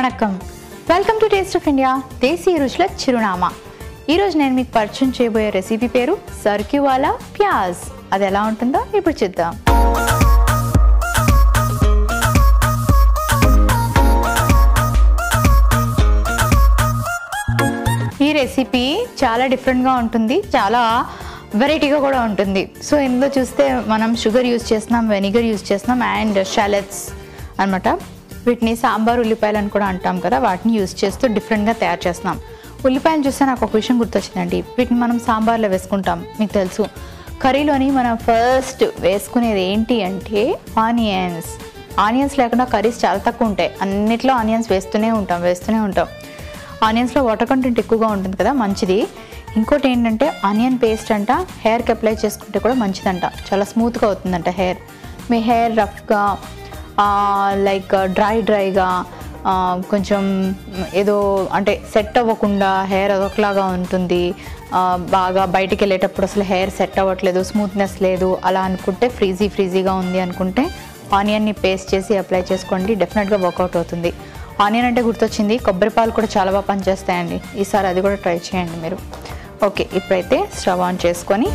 Vanakkam welcome to taste of India దేశీ రుచుల చిరునామా ఈరోజు నేను మీకు పరిచయం చేయబోయే రెసిపీ పేరు సర్క్యూవాలా ప్యాజ్ అది ఎలా ఉంటుందో ఇప్పుడు చూద్దాం ఈ రెసిపీ చాలా డిఫరెంట్గా ఉంటుంది చాలా వెరైటీగా కూడా ఉంటుంది సో ఇందులో చూస్తే మనం షుగర్ యూజ్ చేస్తున్నాం వెనిగర్ యూజ్ చేస్తున్నాం అండ్ షాలెట్స్ అన్నమాట వీటిని సాంబార్ ఉల్లిపాయలు అని కూడా అంటాం కదా వాటిని యూజ్ చేస్తూ డిఫరెంట్గా తయారు చేస్తున్నాం. ఉల్లిపాయలు చూస్తే నాకు ఒక విషయం గుర్తొచ్చిందండి. వీటిని మనం సాంబార్లో వేసుకుంటాం మీకు తెలుసు. కర్రీలోని మనం ఫస్ట్ వేసుకునేది ఏంటి అంటే ఆనియన్స్. ఆనియన్స్ లేకుండా కర్రీస్ చాలా తక్కువ ఉంటాయి. అన్నిట్లో ఆనియన్స్ వేస్తూనే ఉంటాం వేస్తూనే ఉంటాం. ఆనియన్స్లో వాటర్ కంటెంట్ ఎక్కువగా ఉంటుంది కదా మంచిది. ఇంకోటి ఏంటంటే ఆనియన్ పేస్ట్ అంట హెయిర్కి అప్లై చేసుకుంటే కూడా మంచిదంట. చాలా స్మూత్గా అవుతుందంట హెయిర్ మీ హెయిర్ రఫ్గా లైక్ డ్రై డ్రైగా కొంచెం ఏదో అంటే సెట్ అవ్వకుండా హెయిర్ అదొకలాగా ఉంటుంది. బాగా బయటికి వెళ్ళేటప్పుడు అసలు హెయిర్ సెట్ అవ్వట్లేదు స్మూత్నెస్ లేదు అలా అనుకుంటే ఫ్రీజీ ఫ్రీజీగా ఉంది అనుకుంటే ఆనియన్ని పేస్ట్ చేసి అప్లై చేసుకోండి డెఫినెట్గా వర్కౌట్ అవుతుంది. ఆనియన్ అంటే గుర్తొచ్చింది కొబ్బరి పాలు కూడా చాలా బాగా పనిచేస్తాయండి. ఈసారి అది కూడా ట్రై చేయండి మీరు. ఓకే ఇప్పుడైతే స్టవ్ ఆన్ చేసుకొని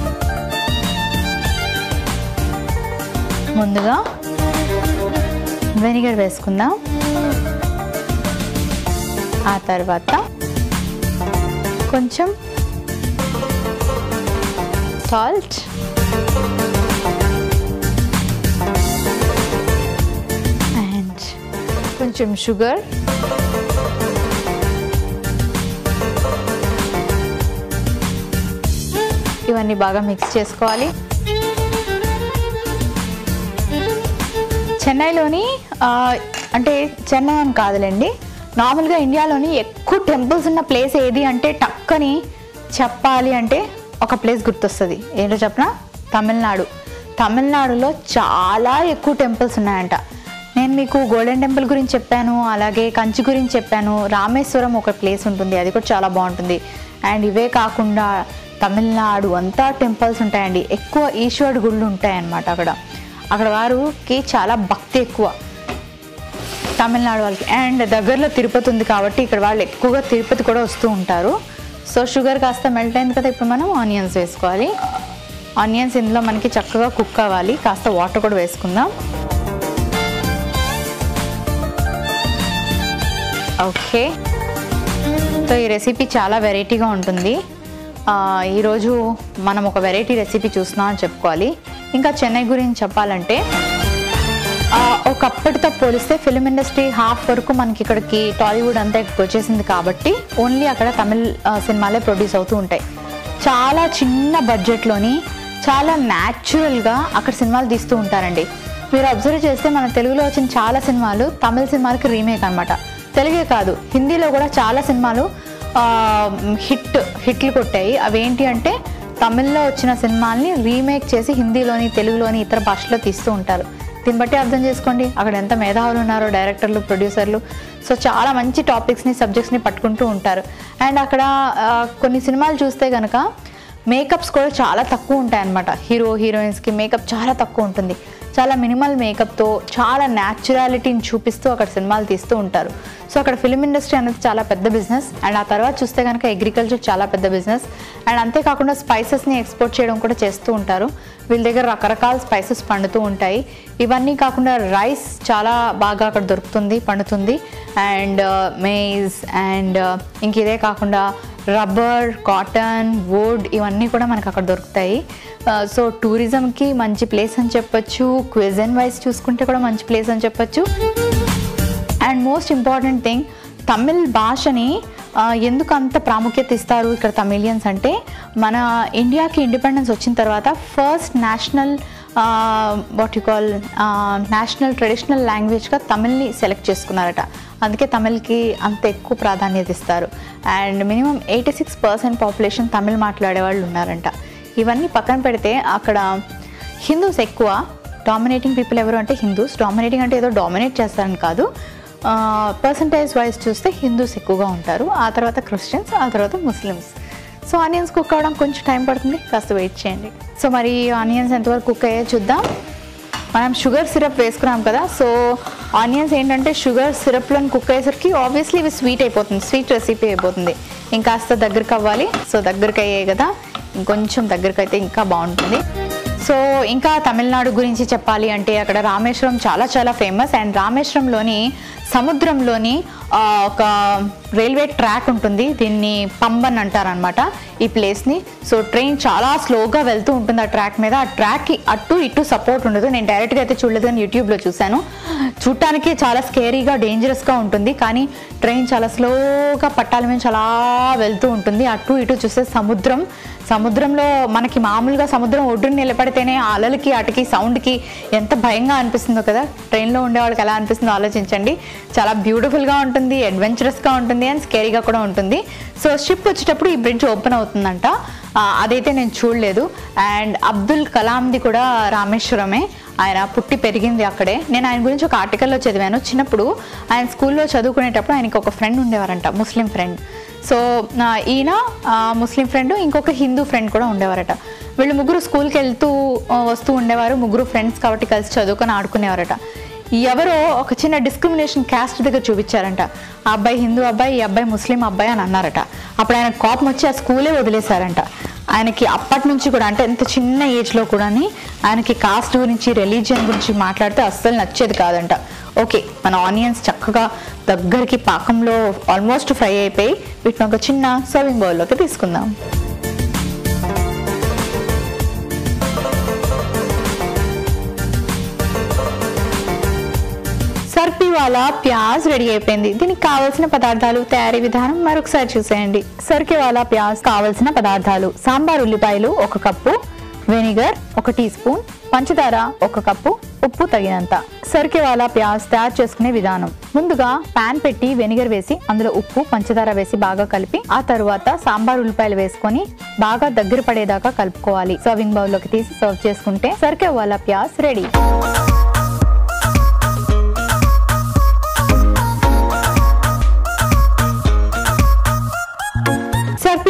ముందుగా వెనిగర్ వేసుకుందాం. ఆ తర్వాత కొంచెం సాల్ట్ అండ్ కొంచెం షుగర్ ఇవన్నీ బాగా మిక్స్ చేసుకోవాలి. చెన్నైలోని అంటే చెన్నై అని కాదులేండి. నార్మల్గా ఇండియాలోని ఎక్కువ టెంపుల్స్ ఉన్న ప్లేస్ ఏది అంటే టక్కని చెప్పాలి అంటే ఒక ప్లేస్ గుర్తొస్తుంది. ఏంటో చెప్పనా? తమిళనాడు. తమిళనాడులో చాలా ఎక్కువ టెంపుల్స్ ఉన్నాయంట. నేను మీకు గోల్డెన్ టెంపుల్ గురించి చెప్పాను అలాగే కంచి గురించి చెప్పాను రామేశ్వరం ఒక ప్లేస్ ఉంటుంది అది కూడా చాలా బాగుంటుంది. అండ్ ఇవే కాకుండా తమిళనాడు అంతా టెంపుల్స్ ఉంటాయండి. ఎక్కువ ఈశ్వరుడు గుళ్ళు ఉంటాయన్నమాట అక్కడ. అక్కడ వారికి చాలా భక్తి ఎక్కువ. తమిళనాడు వాళ్ళకి. అండ్ దగ్గరలో తిరుపతి ఉంది కాబట్టి ఇక్కడ వాళ్ళు ఎక్కువగా తిరుపతి కూడా వస్తూ ఉంటారు. సో షుగర్ కాస్త మెల్ట్ అయింది కదా ఇప్పుడు మనం ఆనియన్స్ వేసుకోవాలి. ఆనియన్స్ ఇందులో మనకి చక్కగా కుక్ అవ్వాలి కాస్త వాటర్ కూడా వేసుకుందాం. ఓకే. సో ఈ రెసిపీ చాలా వెరైటీగా ఉంటుంది. ఈరోజు మనం ఒక వెరైటీ రెసిపీ చూస్తున్నాం అని చెప్పుకోవాలి. ఇంకా చెన్నై గురించి చెప్పాలంటే ఒకప్పటితో పోలిస్తే ఫిలిం ఇండస్ట్రీ హాఫ్ వరకు మనకి ఇక్కడికి టాలీవుడ్ అంతా ఇక్కడికి వచ్చేసింది కాబట్టి ఓన్లీ అక్కడ తమిళ్ సినిమాలే ప్రొడ్యూస్ అవుతూ ఉంటాయి. చాలా చిన్న బడ్జెట్లోని చాలా న్యాచురల్గా అక్కడ సినిమాలు తీస్తూ ఉంటారండి. మీరు అబ్జర్వ్ చేస్తే మన తెలుగులో వచ్చిన చాలా సినిమాలు తమిళ సినిమాలకి రీమేక్ అనమాట తెలుగే కాదు హిందీలో కూడా చాలా సినిమాలు హిట్ హిట్లు కొట్టాయి. అవేంటి అంటే తమిళ్ళో వచ్చిన సినిమాల్ని రీమేక్ చేసి హిందీలోని తెలుగులోని ఇతర భాషల్లో తీస్తూ ఉంటారు. దీన్ని బట్టి అర్థం చేసుకోండి. అక్కడ ఎంత మేధావులు ఉన్నారో డైరెక్టర్లు ప్రొడ్యూసర్లు. సో చాలా మంచి టాపిక్స్ని సబ్జెక్ట్స్ని పట్టుకుంటూ ఉంటారు. అండ్ అక్కడ కొన్ని సినిమాలు చూస్తే కనుక మేకప్స్ కూడా చాలా తక్కువ ఉంటాయన్నమాట. హీరో హీరోయిన్స్కి మేకప్ చాలా తక్కువ ఉంటుంది. చాలా మినిమల్ మేకప్తో చాలా న్యాచురాలిటీని చూపిస్తూ అక్కడ సినిమాలు తీస్తూ ఉంటారు. సో అక్కడ ఫిలిం ఇండస్ట్రీ అనేది చాలా పెద్ద బిజినెస్ అండ్ ఆ తర్వాత చూస్తే కనుక అగ్రికల్చర్ చాలా పెద్ద బిజినెస్ అండ్ అంతేకాకుండా స్పైసెస్ని ఎక్స్పోర్ట్ చేయడం కూడా చేస్తూ ఉంటారు. వీళ్ళ దగ్గర రకరకాల స్పైసెస్ పండుతూ ఉంటాయి. ఇవన్నీ కాకుండా రైస్ చాలా బాగా అక్కడ దొరుకుతుంది పండుతుంది. And uh, maize and uh, ఇంక ఇదే కాకుండా రబ్బర్ కాటన్ వుడ్ ఇవన్నీ కూడా మనకు అక్కడ దొరుకుతాయి. సో టూరిజంకి మంచి ప్లేస్ అని చెప్పొచ్చు క్విజన్ వైజ్ చూసుకుంటే కూడా మంచి ప్లేస్ అని చెప్పొచ్చు. And most important thing Tamil భాషని ఎందుకు అంత ప్రాముఖ్యత ఇస్తారు ఇక్కడ తమిళియన్స్ అంటే మన ఇండియాకి ఇండిపెండెన్స్ వచ్చిన తర్వాత first national what you call national traditional లాంగ్వేజ్గా తమిళ్ని సెలెక్ట్ చేసుకున్నారట. అందుకే తమిళ్కి అంత ఎక్కువ ప్రాధాన్యత ఇస్తారు. And minimum eighty six percent population Tamil మాట్లాడే వాళ్ళు ఉన్నారంట. ఇవన్నీ పక్కన పెడితే అక్కడ హిందూస్ ఎక్కువ. డామినేటింగ్ పీపుల్ ఎవరు అంటే హిందూస్. డామినేటింగ్ అంటే ఏదో డామినేట్ చేస్తారని కాదు. పర్సంటేజ్ వైజ్ చూస్తే హిందూస్ ఎక్కువగా ఉంటారు. ఆ తర్వాత క్రిస్టియన్స్ ఆ తర్వాత ముస్లిమ్స్ సో ఆనియన్స్ కుక్ అవ్వడం కొంచెం టైం పడుతుంది. కాస్త వెయిట్ చేయండి. సో మరి ఆనియన్స్ ఎంతవరకు కుక్ అయ్యే చూద్దాం. మనం షుగర్ సిరప్ వేసుకున్నాం కదా. సో ఆనియన్స్ ఏంటంటే షుగర్ సిరప్లో కుక్ అయ్యేసరికి ఆబ్వియస్లీ ఇవి స్వీట్ అయిపోతుంది. స్వీట్ రెసిపీ అయిపోతుంది. ఇంకాస్త దగ్గరికి అవ్వాలి. సో దగ్గరికి అయ్యాయి కదా. ఇంకొంచెం దగ్గరికి అయితే ఇంకా బాగుంటుంది. సో ఇంకా తమిళనాడు గురించి చెప్పాలి అంటే అక్కడ రామేశ్వరం చాలా చాలా ఫేమస్. అండ్ రామేశ్వరంలోని సముద్రంలోని ఒక రైల్వే ట్రాక్ ఉంటుంది. దీన్ని పంబన్ అంటారనమాట ఈ ప్లేస్ని. సో ట్రైన్ చాలా స్లోగా వెళ్తూ ఉంటుంది ఆ ట్రాక్ మీద. ఆ ట్రాక్కి అటు ఇటు సపోర్ట్ ఉండదు. నేను డైరెక్ట్గా అయితే చూడలేదు కానీ యూట్యూబ్లో చూశాను. చూడటానికి చాలా స్కేరీగా డేంజరస్గా ఉంటుంది. కానీ ట్రైన్ చాలా స్లోగా పట్టాల మీద చాలా వెళ్తూ ఉంటుంది. అటు ఇటు చూస్తే సముద్రం. సముద్రంలో మనకి మామూలుగా సముద్రం ఒడ్డుని నిలబడితేనే అలలకి అటుకి సౌండ్కి ఎంత భయంగా అనిపిస్తుందో కదా. ట్రైన్లో ఉండేవాళ్ళకి ఎలా అనిపిస్తుందో ఆలోచించండి. చాలా బ్యూటిఫుల్గా ఉంటుంది అడ్వెంచరస్గా ఉంటుంది అండ్ స్కేరీగా కూడా ఉంటుంది. సో షిప్ వచ్చేటప్పుడు ఈ బ్రిడ్జ్ ఓపెన్ అవుతుందంట. అదైతే నేను చూడలేదు. అండ్ అబ్దుల్ కలాంది కూడా రామేశ్వరమే. ఆయన పుట్టి పెరిగింది అక్కడే. నేను ఆయన గురించి ఒక ఆర్టికల్లో చదివాను. చిన్నప్పుడు ఆయన స్కూల్లో చదువుకునేటప్పుడు ఆయనకి ఒక ఫ్రెండ్ ఉండేవారంట ముస్లిం ఫ్రెండ్ సో ఈయన ముస్లిం ఫ్రెండ్ ఇంకొక హిందూ ఫ్రెండ్ కూడా ఉండేవారట. వీళ్ళు ముగ్గురు స్కూల్కి వెళ్తూ వస్తూ ఉండేవారు. ముగ్గురు ఫ్రెండ్స్ కాబట్టి కలిసి చదువుకొని ఆడుకునేవారట. ఎవరో ఒక చిన్న డిస్క్రిమినేషన్ క్యాస్ట్ దగ్గర చూపించారంట. ఆ అబ్బాయి హిందూ అబ్బాయి ఈ అబ్బాయి ముస్లిం అబ్బాయి అని అన్నారట. అప్పుడు ఆయన కోపం వచ్చి ఆ స్కూలే వదిలేశారంట. ఆయనకి అప్పటి నుంచి కూడా అంటే ఎంత చిన్న ఏజ్లో కూడా ఆయనకి కాస్ట్ గురించి రిలీజియన్ గురించి మాట్లాడితే అస్సలు నచ్చేది కాదంట. ఓకే మన ఆనియన్స్ చక్కగా దగ్గరికి పాకంలో ఆల్మోస్ట్ ఫ్రై అయిపోయి వీటిని ఒక చిన్న సర్వింగ్ బౌల్లోకి తీసుకుందాం. సర్కివాలా ప్యాజ్ రెడీ అయిపోయింది. దీనికి కావలసిన పదార్థాలు తయారీ విధానం మరొకసారి చూసేయండి. సర్కివాలా ప్యాజ్ కావలసిన పదార్థాలు సాంబార్ ఉల్లిపాయలు ఒక కప్పు వెనిగర్ ఒక టీ స్పూన్ పంచదార ఒక కప్పు ఉప్పు తగినంత. సర్కివాలా ప్యాజ్ తయారు చేసుకునే విధానం. ముందుగా పాన్ పెట్టి వెనిగర్ వేసి అందులో ఉప్పు పంచదార వేసి బాగా కలిపి ఆ తరువాత సాంబార్ ఉల్లిపాయలు వేసుకొని బాగా దగ్గర పడేదాకా కలుపుకోవాలి. సర్వింగ్ బౌల్లోకి తీసి సర్వ్ చేసుకుంటే సర్కివాలా ప్యాజ్ రెడీ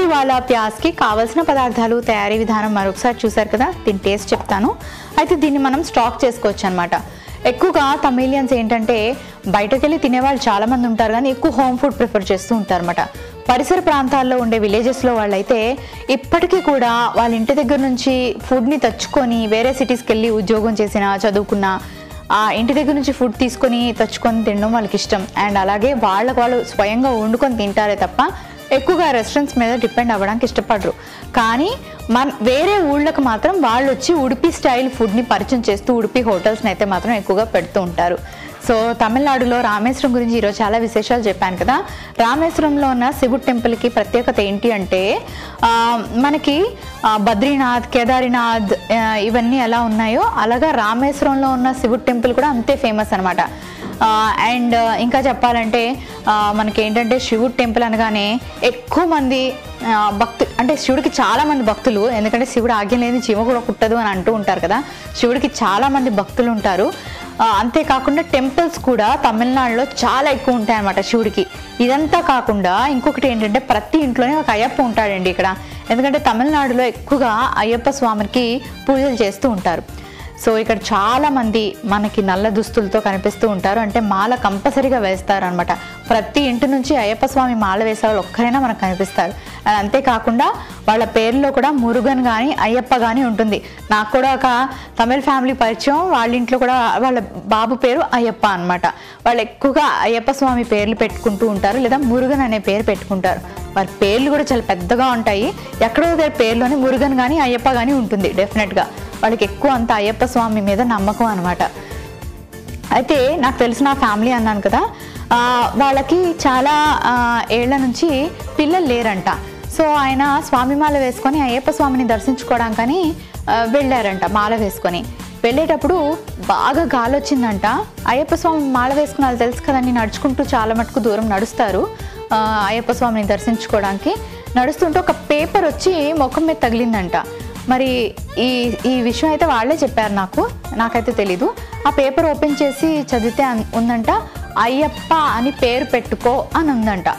సర్పివాలా ప్యాస్కి కావలసిన పదార్థాలు తయారీ విధానం మరొకసారి చూసారు కదా? దీని టేస్ట్ చెప్తాను. అయితే దీన్ని మనం స్టాక్ చేసుకోవచ్చు అనమాట ఎక్కువగా తమిళియన్స్ ఏంటంటే బయటకు వెళ్ళి తినేవాళ్ళు చాలామంది ఉంటారు కానీ ఎక్కువ హోమ్ ఫుడ్ ప్రిఫర్ చేస్తూ ఉంటారు అనమాట పరిసర ప్రాంతాల్లో ఉండే విలేజెస్లో వాళ్ళైతే ఇప్పటికీ కూడా వాళ్ళ ఇంటి దగ్గర నుంచి ఫుడ్ని తెచ్చుకొని వేరే సిటీస్కి వెళ్ళి ఉద్యోగం చేసినా చదువుకున్న ఆ ఇంటి దగ్గర నుంచి ఫుడ్ తీసుకొని తెచ్చుకొని తినడం వాళ్ళకి ఇష్టం. అండ్ అలాగే వాళ్ళకు వాళ్ళు స్వయంగా వండుకొని తింటారే తప్ప ఎక్కువగా రెస్టారెంట్స్ మీద డిపెండ్ అవ్వడానికి ఇష్టపడరు. కానీ మన వేరే ఊళ్ళకు మాత్రం వాళ్ళు వచ్చి ఉడిపి స్టైల్ ఫుడ్ని పరిచయం చేస్తూ ఉడిపి హోటల్స్ని అయితే మాత్రం ఎక్కువగా పెడుతూ ఉంటారు. సో తమిళనాడులో రామేశ్వరం గురించి ఈరోజు చాలా విశేషాలు చెప్పాను కదా. రామేశ్వరంలో ఉన్న శివుడు టెంపుల్కి ప్రత్యేకత ఏంటి అంటే మనకి బద్రీనాథ్ కేదారినాథ్ ఇవన్నీ ఎలా ఉన్నాయో అలాగా రామేశ్వరంలో ఉన్న శివుడు టెంపుల్ కూడా అంతే ఫేమస్ అనమాట అండ్ ఇంకా చెప్పాలంటే మనకి ఏంటంటే శివుడు టెంపుల్ అనగానే ఎక్కువ మంది భక్తులు అంటే శివుడికి చాలామంది భక్తులు ఎందుకంటే శివుడు ఆజ్ఞ లేని జీవ కూడా కుట్టదు అని అంటూ ఉంటారు కదా. శివుడికి చాలామంది భక్తులు ఉంటారు. అంతేకాకుండా టెంపుల్స్ కూడా తమిళనాడులో చాలా ఎక్కువ ఉంటాయి అన్నమాట శివుడికి. ఇదంతా కాకుండా ఇంకొకటి ఏంటంటే ప్రతి ఇంట్లోనే ఒక అయ్యప్ప ఉంటాడండి ఇక్కడ. ఎందుకంటే తమిళనాడులో ఎక్కువగా అయ్యప్ప స్వామికి పూజలు చేస్తూ ఉంటారు. సో ఇక్కడ చాలామంది మనకి నల్ల దుస్తులతో కనిపిస్తూ ఉంటారు. అంటే మాల కంపల్సరీగా వేస్తారనమాట ప్రతి ఇంటి నుంచి అయ్యప్ప స్వామి మాల వేసే వాళ్ళు ఒక్కరైనా మనకు కనిపిస్తారు. అండ్ అంతేకాకుండా వాళ్ళ పేర్లో కూడా మురుగన్ కానీ అయ్యప్ప కానీ ఉంటుంది. నాకు కూడా ఒక తమిళ ఫ్యామిలీ పరిచయం. వాళ్ళ ఇంట్లో కూడా వాళ్ళ బాబు పేరు అయ్యప్ప అనమాట వాళ్ళు ఎక్కువగా అయ్యప్ప స్వామి పేర్లు పెట్టుకుంటూ ఉంటారు లేదా మురుగన్ అనే పేరు పెట్టుకుంటారు. వారి పేర్లు కూడా చాలా పెద్దగా ఉంటాయి. ఎక్కడో దగ్గర పేర్లోనే మురుగన్ కానీ అయ్యప్ప కానీ ఉంటుంది డెఫినెట్గా. వాళ్ళకి ఎక్కువ అంత అయ్యప్ప స్వామి మీద నమ్మకం అనమాట అయితే నాకు తెలిసిన ఫ్యామిలీ అన్నాను కదా వాళ్ళకి చాలా ఏళ్ళ నుంచి పిల్లలు లేరంట. సో ఆయన స్వామి మాల వేసుకొని అయ్యప్ప స్వామిని దర్శించుకోవడానికని వెళ్ళారంట మాల వేసుకొని. వెళ్ళేటప్పుడు బాగా గాలి వచ్చిందంట అయ్యప్ప స్వామి మాల వేసుకుని వాళ్ళు తెలుసు కదండి నడుచుకుంటూ చాలా మటుకు దూరం నడుస్తారు. అయ్యప్ప స్వామిని దర్శించుకోవడానికి నడుస్తుంటే ఒక పేపర్ వచ్చి ముఖం మీద తగిలిందంట. మరి ఈ ఈ విషయం అయితే వాళ్ళే చెప్పారు నాకు. నాకైతే తెలీదు. ఆ పేపర్ ఓపెన్ చేసి చదివితే ఉందంట. అయ్యప్ప అని పేరు పెట్టుకో అని ఉందంట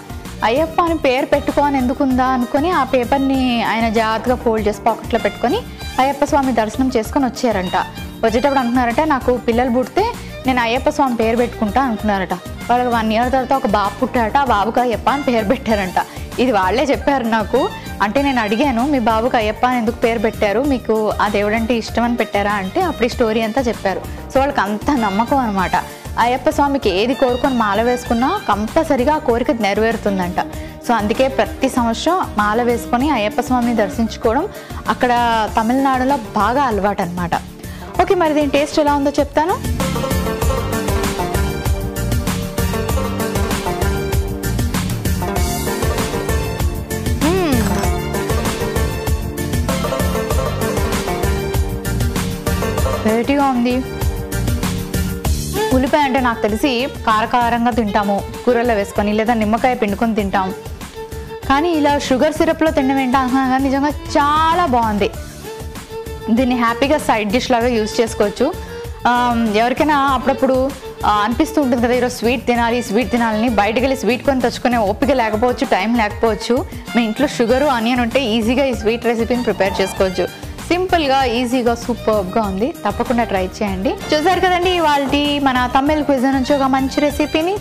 అయ్యప్ప అని పేరు పెట్టుకో అని ఎందుకు ఉందా అనుకొని ఆ పేపర్ని ఆయన జాగ్రత్తగా ఫోల్డ్ చేసి పాకెట్లో పెట్టుకొని అయ్యప్ప స్వామి దర్శనం చేసుకొని వచ్చారంట. వచ్చేటప్పుడు అంటున్నారంటే నాకు పిల్లలు పుడితే నేను అయ్యప్ప స్వామి పేరు పెట్టుకుంటా అనుకున్నారట వాళ్ళకి వన్ ఇయర్ తర్వాత ఒక బాబు పుట్టారట ఆ బాబుకి అయ్యప్ప అని పేరు పెట్టారంట. ఇది వాళ్ళే చెప్పారు నాకు. అంటే నేను అడిగాను మీ బాబుకి అయ్యప్ప అని ఎందుకు పేరు పెట్టారు? మీకు ఆ దేవుడంటే ఇష్టం అని పెట్టారా? అంటే అప్పుడు ఈ స్టోరీ అంతా చెప్పారు. సో వాళ్ళకి అంత నమ్మకం అనమాట అయ్యప్ప స్వామికి ఏది కోరుకొని మాల వేసుకున్నా కంపల్సరిగా ఆ కోరిక నెరవేరుతుందంట. సో అందుకే ప్రతి సంవత్సరం మాల వేసుకొని అయ్యప్ప స్వామిని దర్శించుకోవడం అక్కడ తమిళనాడులో బాగా అలవాటు అనమాట ఓకే మరి దీని టేస్ట్ ఎలా ఉందో చెప్తాను. Hmm. మ్మ్. వెరైటీగా ఉంది. ఉల్లిపాయ అంటే నాకు తెలిసి కారకారంగా తింటాము. కూరల్లో వేసుకొని లేదా నిమ్మకాయ పిండుకొని తింటాం. కానీ ఇలా షుగర్ సిరప్లో తినడం ఏంటో అనుకున్నాను కానీ నిజంగా చాలా బాగుంది. దీన్ని హ్యాపీగా సైడ్ డిష్ లాగా యూజ్ చేసుకోవచ్చు. ఎవరికైనా అప్పుడప్పుడు అనిపిస్తూ ఉంటుంది కదా ఈరోజు స్వీట్ తినాలి స్వీట్ తినాలని. బయటకు వెళ్ళి స్వీట్ కొని తెచ్చుకునే ఓపిక లేకపోవచ్చు టైం లేకపోవచ్చు. మీ ఇంట్లో షుగరు ఆనియన్ ఉంటే ఈజీగా ఈ స్వీట్ రెసిపీని ప్రిపేర్ చేసుకోవచ్చు. సింపుల్గా ఈజీగా సూపర్గా ఉంది. తప్పకుండా ట్రై చేయండి. చూసారు కదండి ఇవాళ మన తమిళ్ క్విజ్ నుంచి ఒక మంచి రెసిపీని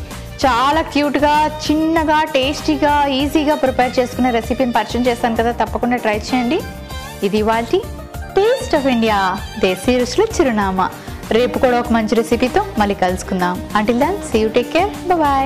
చాలా క్యూట్గా చిన్నగా టేస్టీగా ఈజీగా ప్రిపేర్ చేసుకునే రెసిపీని పరిచయం చేస్తాను కదా తప్పకుండా ట్రై చేయండి. ఇది ఇవాళ టేస్ట్ ఆఫ్ ఇండియా. దేశీ రుచుల చిరునామా. రేపు కూడా ఒక మంచి రెసిపీతో మళ్ళీ కలుసుకుందాం. Until then see you take care bye